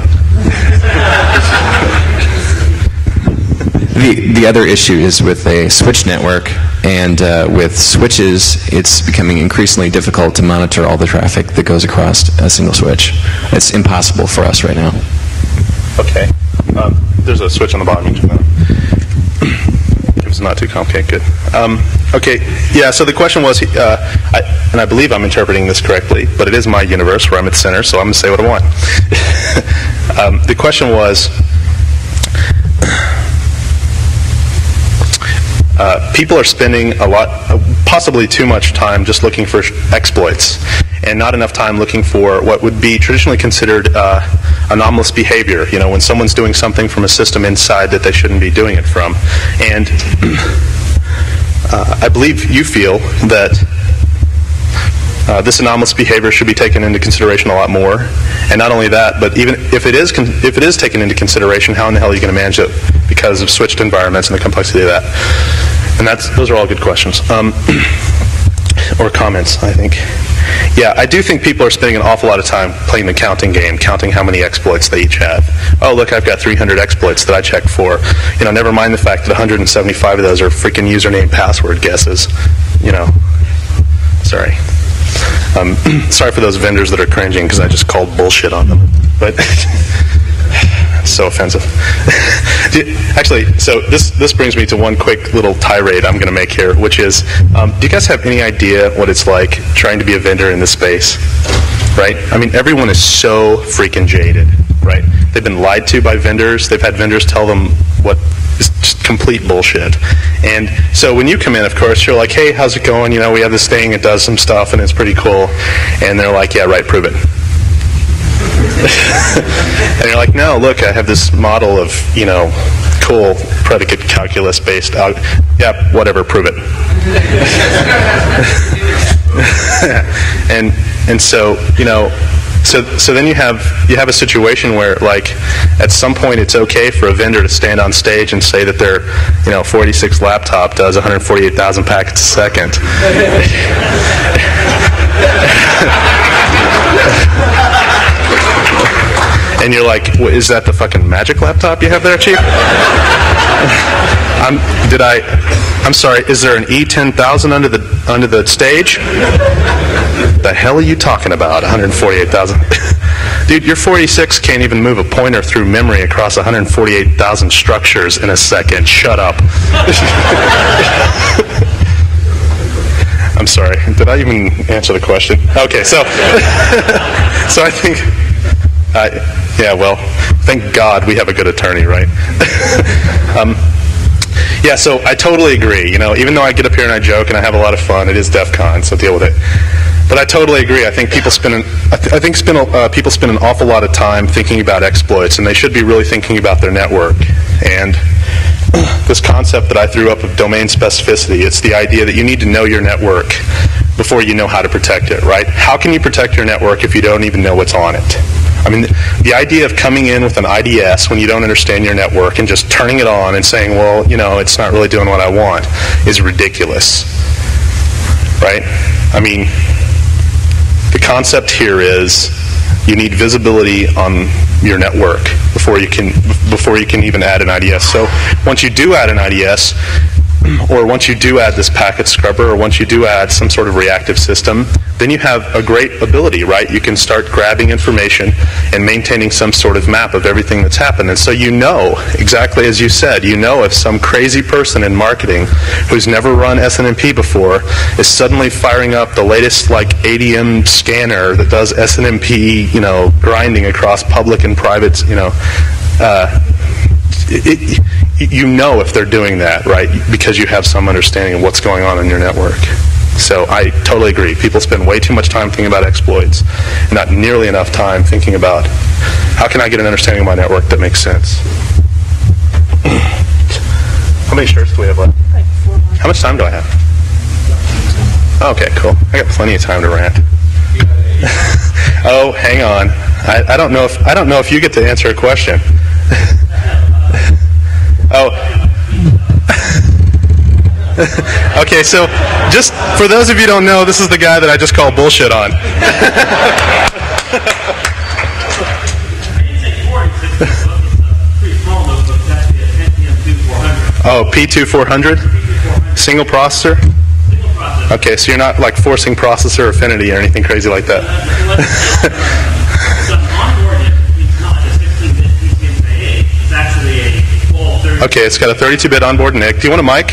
The, the other issue is with a switch network, and uh, with switches, it's becoming increasingly difficult to monitor all the traffic that goes across a single switch. It's impossible for us right now. Okay. Um, there's a switch on the bottom. It's not too complicated, good. Um, okay. Yeah. So the question was, uh, I, and I believe I'm interpreting this correctly, but it is my universe where I'm at center, so I'm to say what I want. um, the question was. Uh, people are spending a lot, possibly too much time just looking for exploits, and not enough time looking for what would be traditionally considered uh, anomalous behavior. You know, when someone's doing something from a system inside that they shouldn't be doing it from. And uh, I believe you feel that uh, this anomalous behavior should be taken into consideration a lot more. And not only that, but even if it is if it is taken into consideration, how in the hell are you going to manage it because of switched environments and the complexity of that? And that's those are all good questions um, or comments, I think. Yeah, I do think people are spending an awful lot of time playing the counting game, counting how many exploits they each have. Oh, look, I've got 300 exploits that I check for. You know, never mind the fact that 175 of those are freaking username password guesses. You know, sorry. Um, sorry for those vendors that are cringing because I just called bullshit on them. But so offensive. Actually, so this this brings me to one quick little tirade I'm going to make here, which is, um, do you guys have any idea what it's like trying to be a vendor in this space? Right? I mean, everyone is so freaking jaded. Right? They've been lied to by vendors. They've had vendors tell them what is just complete bullshit. And so when you come in, of course, you're like, hey, how's it going? You know, we have this thing, it does some stuff, and it's pretty cool. And they're like, yeah, right, prove it. and you're like, no, look, I have this model of, you know, cool predicate calculus based out. Yeah, whatever, prove it. and and so you know, so so then you have you have a situation where like at some point it's okay for a vendor to stand on stage and say that their you know 46 laptop does 148,000 packets a second. and you're like, "Wha- is that the fucking magic laptop you have there, Chief? I'm, did I? I'm sorry. Is there an E10000 under the under the stage? The hell are you talking about? 148,000. Dude, your 46 can't even move a pointer through memory across 148,000 structures in a second. Shut up. I'm sorry. Did I even answer the question? Okay, so so I think uh, yeah, well, thank God we have a good attorney, right? um, yeah, so I totally agree. You know, even though I get up here and I joke and I have a lot of fun, it is DEF CON, so deal with it. But I totally agree. I think people spend an, I, th- I think spend, uh, people spend an awful lot of time thinking about exploits, and they should be really thinking about their network. And this concept that I threw up of domain specificity, it's the idea that you need to know your network before you know how to protect it, right? How can you protect your network if you don't even know what's on it? I mean, the idea of coming in with an IDS when you don't understand your network and just turning it on and saying, well, you know, it's not really doing what I want is ridiculous, right? I mean, concept here is you need visibility on your network before you can before you can even add an IDS. So once you do add an IDS, or once you do add this packet scrubber, or once you do add some sort of reactive system, then you have a great ability, right? You can start grabbing information and maintaining some sort of map of everything that's happened. And so you know, exactly as you said, you know if some crazy person in marketing who's never run SNMP before is suddenly firing up the latest like ADM scanner that does SNMP, you know, grinding across public and private, you know, uh, it, it, you know if they're doing that, right? Because you have some understanding of what's going on in your network. So I totally agree. People spend way too much time thinking about exploits, and not nearly enough time thinking about how can I get an understanding of my network that makes sense. How many shirts do we have left? How much time do I have? Okay, cool. I got plenty of time to rant. oh, hang on. I, I don't know if I don't know if you get to answer a question. Oh. okay, so just for those of you don't know, this is the guy that I just called bullshit on. oh, P2400? Single processor? Okay, so you're not like forcing processor affinity or anything crazy like that. Okay, it's got a 32-bit onboard NIC. Do you want a mic?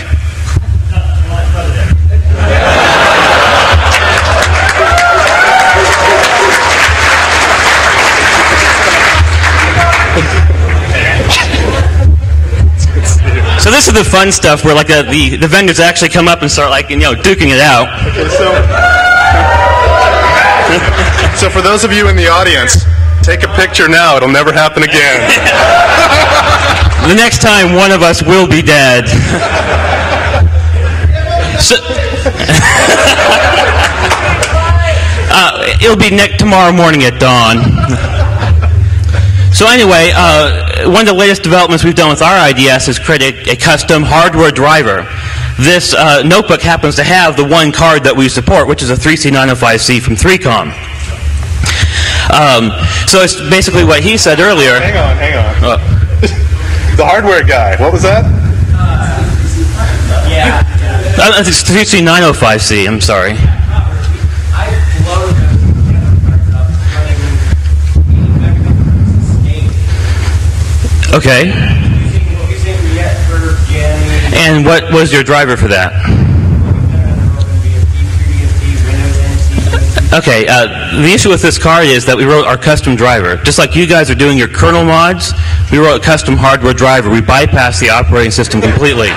So this is the fun stuff where like the, the, the vendors actually come up and start like you know duking it out. Okay, so so for those of you in the audience, take a picture now. It'll never happen again. The next time one of us will be dead. So, uh, it'll be next tomorrow morning at dawn. So anyway, uh, one of the latest developments we've done with our IDS is create a, a custom hardware driver. This uh, notebook happens to have the one card that we support, which is a 3C905C from 3Com. Um, so it's basically what he said earlier. hang on, hang on. The hardware guy. What was that? Yeah. uh, it's 3C905C, I'm sorry. I loaded those up running Okay. using using React for Gen, And what was your driver for that? Okay, uh, the issue with this card is that we wrote our custom driver. Just like you guys are doing your kernel mods, we wrote a custom hardware driver. We bypassed the operating system completely.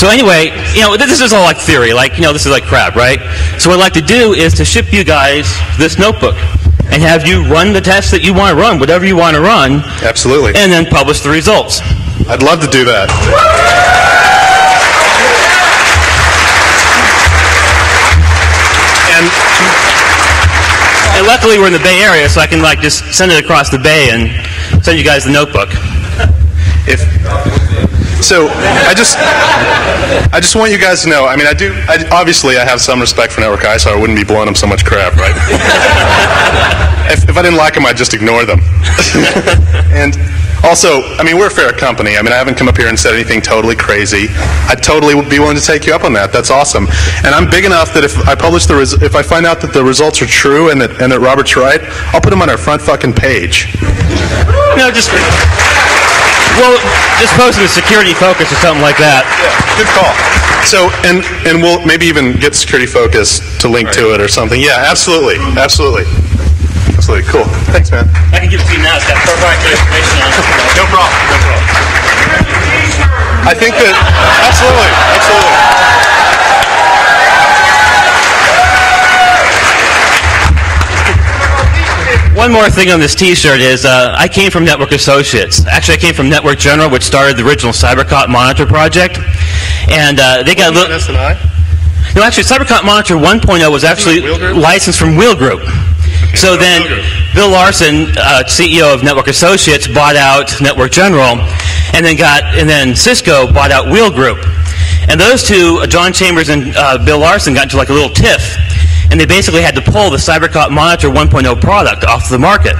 So anyway, you know, this is all like theory, like, you know, this is like crap, right? So what I'd like to do is to ship you guys this notebook and have you run the tests that you want to run, whatever you want to run, Absolutely. and then publish the results. I'd love to do that. Luckily we're in the Bay Area, so I can like just send it across the Bay and send you guys the notebook. if so, I just I just want you guys to know. I mean, I do. I, obviously, I have some respect for Network ICE, so I wouldn't be blowing them so much crap, right? if, if I didn't like them, I'd just ignore them. and also, I mean, we're a fair company. I mean, I haven't come up here and said anything totally crazy. I'd totally would be willing to take you up on that. That's awesome. And I'm big enough that if I publish the res- if I find out that the results are true and that and that Robert's right, I'll put them on our front fucking page. No, just well, just post it with security focus or something like that. Yeah, Good call. So, and and we'll maybe even get Security Focus to link to it or something. Yeah, absolutely, absolutely, Absolutely. Cool. Thanks, man. I can give it to you now. It's got proprietary information on it. No problem. No problem. I think that absolutely, absolutely. One more thing on this T-shirt is uh, I came from Network Associates. Actually, I came from Network General, which started the original CyberCop Monitor project, and uh, they got a little. No, actually, CyberCop Monitor 1.0 was actually licensed from Wheel Group. So then, Bill Larson, uh, CEO of Network Associates, bought out Network General, and then got and then Cisco bought out Wheel Group, and those two, uh, John Chambers and uh, Bill Larson, got into like a little tiff, and they basically had to pull the CyberCop Monitor 1.0 product off the market.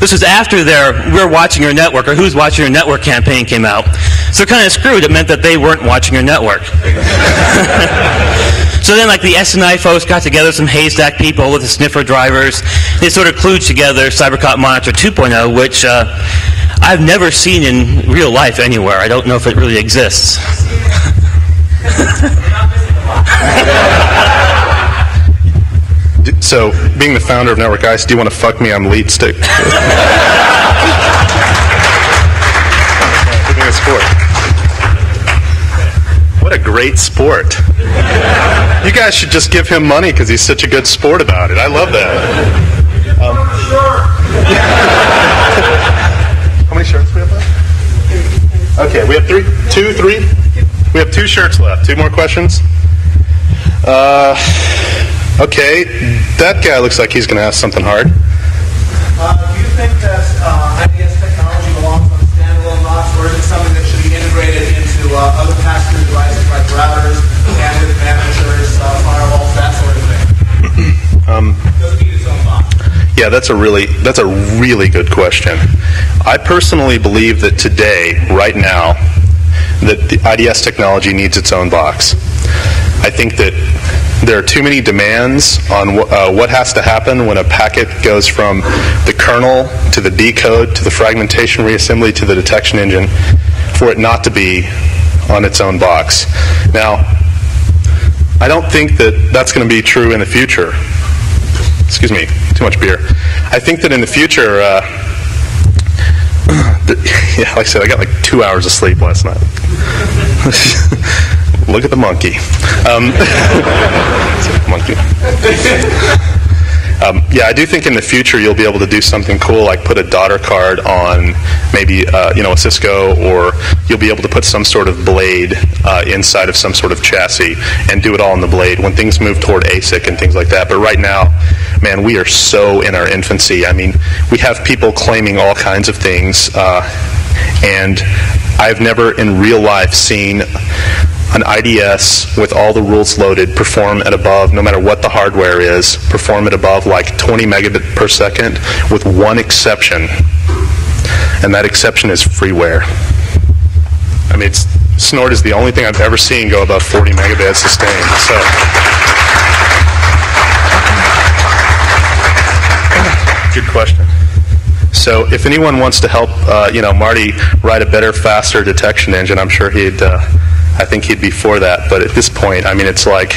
This was after their "We're Watching Your Network" or "Who's Watching Your Network" campaign came out. So kind of screwed. It meant that they weren't watching your network. So then, like the SNI folks got together, some haystack people with the sniffer drivers. They sort of clued together CyberCop Monitor 2.0, which uh, I've never seen in real life anywhere. I don't know if it really exists. So, being the founder of Network Ice, do you want to fuck me? I'm lead stick. Give me a sport. What a great sport. You guys should just give him money because he's such a good sport about it. I love that. Um, how many shirts we have left? Okay, we have three, two, three. We have two shirts left. Two more questions. Uh, okay, that guy looks like he's going to ask something hard. Uh, do you think that uh, IDS technology belongs on a standalone box, or is it something that should be integrated into uh, other Yeah, that's a really that's a really good question. I personally believe that today, right now, that the IDS technology needs its own box. I think that there are too many demands on wh- uh, what has to happen when a packet goes from the kernel to the decode to the fragmentation reassembly to the detection engine for it not to be on its own box. Now, I don't think that that's going to be true in the future excuse me, too much beer. I think that in the future, uh, yeah, like I said, I got like two hours of sleep last night. Look at the monkey. Um, monkey. Um, yeah, I do think in the future you'll be able to do something cool, like put a daughter card on maybe uh, you know a Cisco, or you'll be able to put some sort of blade uh, inside of some sort of chassis and do it all in the blade when things move toward ASIC and things like that. But right now, man, we are so in our infancy. I mean, we have people claiming all kinds of things, uh, and I've never in real life seen an IDS with all the rules loaded perform at above, no matter what the hardware is, perform at above like 20 megabit per second with one exception. And that exception is freeware. I mean, it's, Snort is the only thing I've ever seen go above 40 megabits sustained. So. Good question. So, if anyone wants to help, uh, you know, Marty write a better, faster detection engine, I'm sure he'd. Uh, I think he'd be for that. But at this point, I mean, it's like,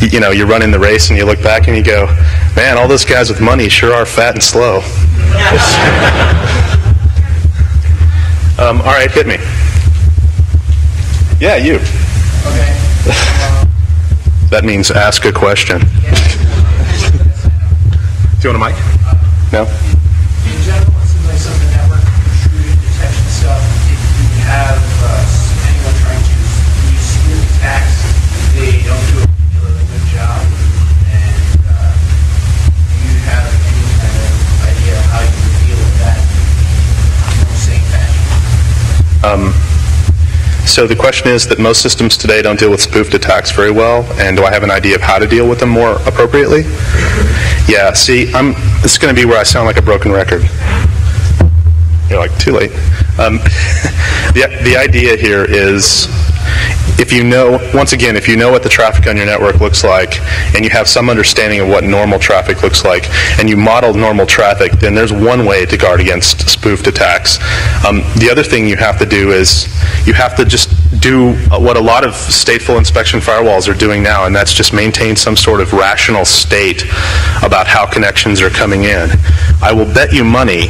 you, know, you're running the race and you look back and you go, man, all those guys with money sure are fat and slow. um, all right, hit me. Yeah, you. Okay. That means ask a question. Do you want a mic? No? So the question is that most systems today don't deal with spoofed attacks very well, and do I have an idea of how to deal with them more appropriately? Yeah, see, I'm, this is going to be where I sound like a broken record. You're like, too late. Um, the, the idea here is if you know, once again, if you know what the traffic on your network looks like, and you have some understanding of what normal traffic looks like, and you model normal traffic, then there's one way to guard against spoofed attacks. Um, the other thing you have to do is you have to just do what a lot of stateful inspection firewalls are doing now, and that's just maintain some sort of rational state about how connections are coming in. I will bet you money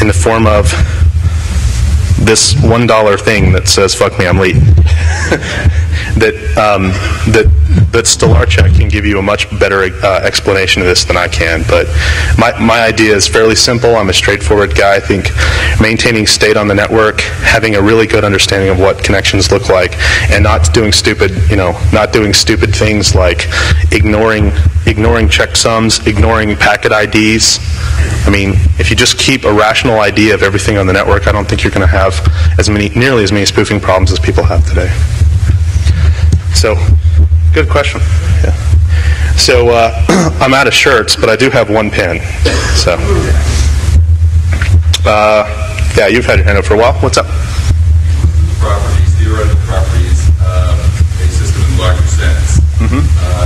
in the form of this one dollar thing that says "fuck me, I'm late," that um, that that Stolarchek can give you a much better uh, explanation of this than I can. But my my idea is fairly simple. I'm a straightforward guy. I think maintaining state on the network, having a really good understanding of what connections look like, and not doing stupid, you know, not doing stupid things like ignoring ignoring checksums, ignoring packet IDs. I mean, if you just keep a rational idea of everything on the network, I don't think you're going to have as many, nearly as many spoofing problems as people have today. So, good question. Yeah. So, uh, I'm out of shirts, but I do have one pin. So, uh, yeah, you've had your hand up for a while. What's up? properties, theoretical properties, um, a system in larger sense. Mhm. Uh,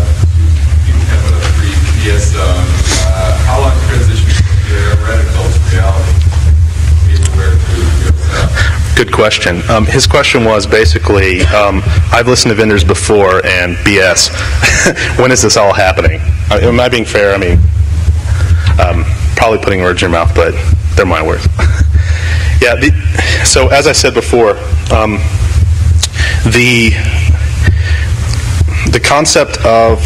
Good question. Um, his question was basically, um, I've listened to vendors before and BS. when is this all happening? Uh, am I being fair? I mean, um, probably putting words in your mouth, but they're my words. yeah. The, so as I said before, um, the the concept of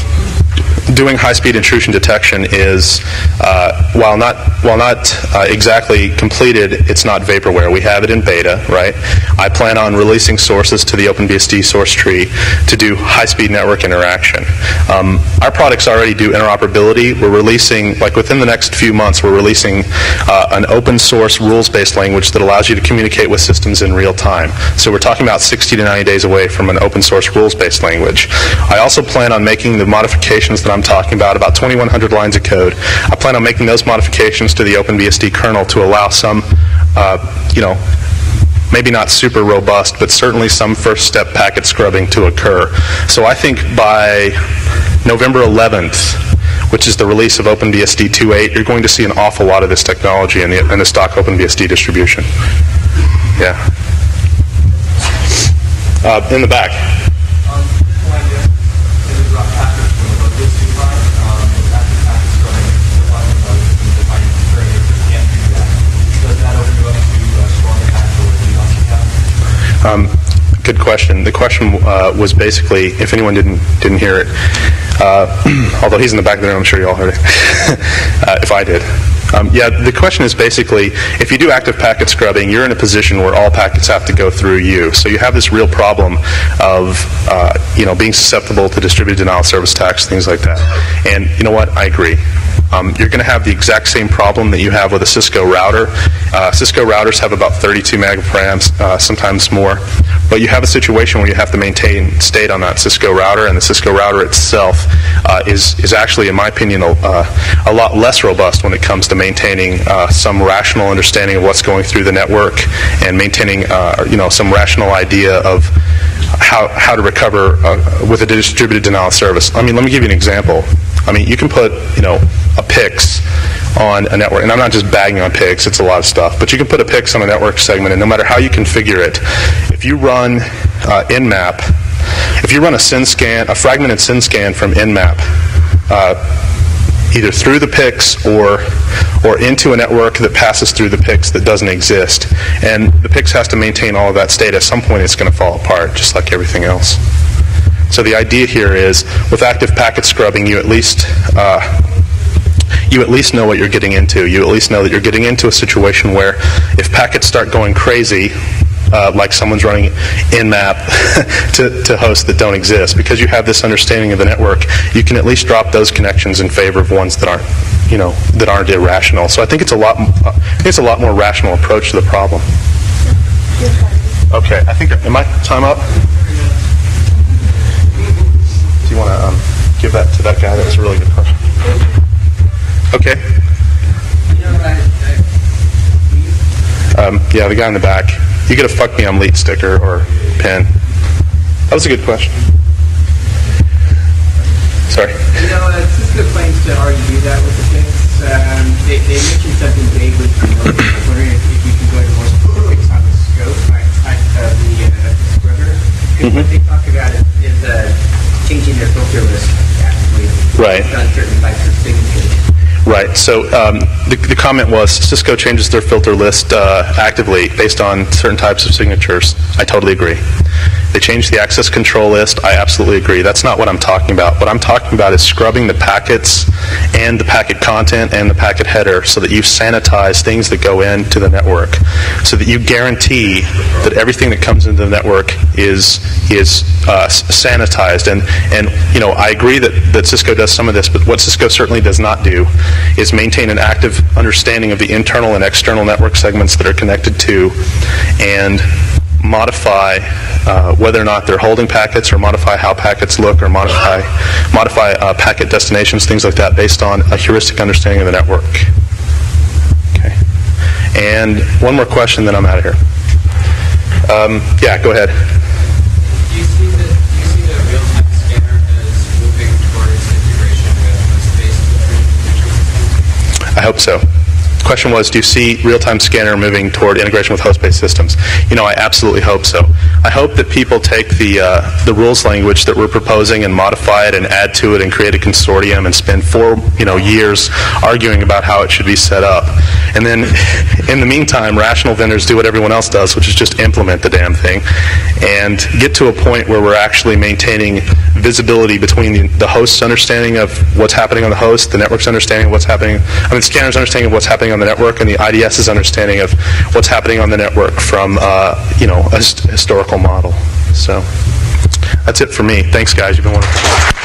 doing high-speed intrusion detection is, uh, while not while not uh, exactly completed, it's not vaporware. We have it in beta, right? I plan on releasing sources to the OpenBSD source tree to do high-speed network interaction. Um, our products already do interoperability. We're releasing, like within the next few months, we're releasing uh, an open source rules-based language that allows you to communicate with systems in real time. So we're talking about 60 to 90 days away from an open source rules-based language. I also plan on making the modifications that I'm talking about, about 2,100 lines of code. I plan on making those modifications to the OpenBSD kernel to allow some, uh, you know, maybe not super robust, but certainly some first step packet scrubbing to occur. So I think by November 11th, which is the release of OpenBSD 2.8, you're going to see an awful lot of this technology in the, in the stock OpenBSD distribution. Yeah. Uh, in the back. Um, good question. The question uh, was basically, if anyone didn't didn't hear it, uh, although he's in the back of the room, I'm sure you all heard it. uh, if I did, um, yeah. The question is basically, if you do active packet scrubbing, you're in a position where all packets have to go through you. So you have this real problem of uh, you know being susceptible to distributed denial of service attacks, things like that. And you know what? I agree. Um, you're going to have the exact same problem that you have with a Cisco router. Uh, Cisco routers have about 32 megaparams, uh, sometimes more. But you have a situation where you have to maintain state on that Cisco router, and the Cisco router itself uh, is, is actually, in my opinion, a, uh, a lot less robust when it comes to maintaining uh, some rational understanding of what's going through the network and maintaining uh, you know, some rational idea of how, how to recover uh, with a distributed denial of service. I mean, let me give you an example. I mean, you can put, you know, a PIX on a network, and I'm not just bagging on PIX, it's a lot of stuff, but you can put a PIX on a network segment, and no matter how you configure it, if you run uh, Nmap, if you run a SYN scan, a fragmented SYN scan from Nmap, uh, either through the PIX or or into a network that passes through the PIX that doesn't exist. And the PIX has to maintain all of that state. At some point, it's going to fall apart, just like everything else. So the idea here is, with active packet scrubbing, you at least uh, you at least know what you're getting into. You at least know that you're getting into a situation where, if packets start going crazy, uh, like someone's running Nmap to, to hosts that don't exist, because you have this understanding of the network, you can at least drop those connections in favor of ones that aren't, you know, that aren't irrational. So I think it's a lot, it's a lot more rational approach to the problem. Okay, I think am I time up? Do you want to um, give that to that guy? That's a really good question. Okay. Um, yeah, the guy in the back. You get a "fuck me, I'm late" sticker or pin. That was a good question. Sorry. You know, uh, Cisco claims to already do that with the PIX. Um, they, they mentioned something vaguely. I was wondering if, if you can go into more specifics on the scope type of the uh, scrubber. Because what they talk about is, is uh, changing their filter list actively. Right. On certain types of signatures. Right. So um, the, the comment was Cisco changes their filter list uh, actively based on certain types of signatures. I totally agree. They changed the access control list. I absolutely agree. That's not what I'm talking about. What I'm talking about is scrubbing the packets and the packet content and the packet header so that you sanitize things that go into the network, so that you guarantee that everything that comes into the network is is uh, sanitized. And and you know I agree that that Cisco does some of this, but what Cisco certainly does not do is maintain an active understanding of the internal and external network segments that are connected to, and modify uh, whether or not they're holding packets, or modify how packets look, or modify modify uh, packet destinations, things like that, based on a heuristic understanding of the network. Okay. And one more question, then I'm out of here. Um, yeah, go ahead. Do you see the, do you see the real-time scanner as moving towards integration with space between I hope so. Question was, do you see real-time scanner moving toward integration with host-based systems? You know, I absolutely hope so. I hope that people take the uh, the rules language that we're proposing and modify it and add to it and create a consortium and spend four you know years arguing about how it should be set up. And then, in the meantime, rational vendors do what everyone else does, which is just implement the damn thing and get to a point where we're actually maintaining visibility between the, the host's understanding of what's happening on the host, the network's understanding of what's happening, I mean, scanner's understanding of what's happening on the network, and the IDS's understanding of what's happening on the network from, uh, you know, a his- historical model. So, that's it for me. Thanks, guys. You've been wonderful.